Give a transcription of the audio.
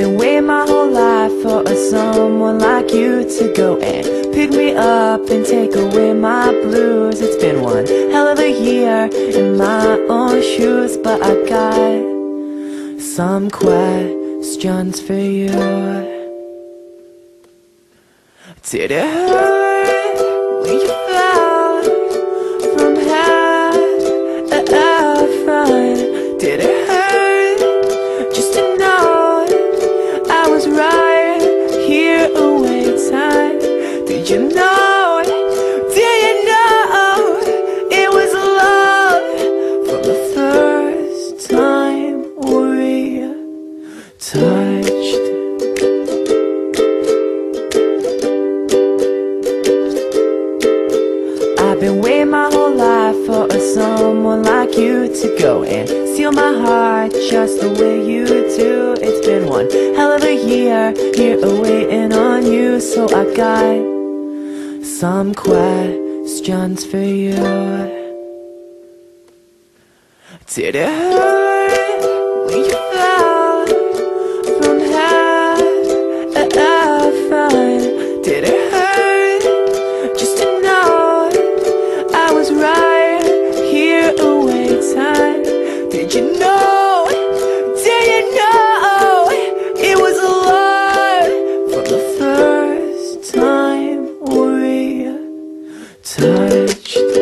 Been waiting my whole life for a someone like you to go and pick me up and take away my blues. It's been one hell of a year in my own shoes, but I got some questions for you. Did it hurt when you you know? Did you know it was love from the first time we touched? I've been waiting my whole life for a someone like you to go and steal my heart just the way you do. It's been one hell of a year here waiting on you, so I got some questions for you. Did it hurt touched?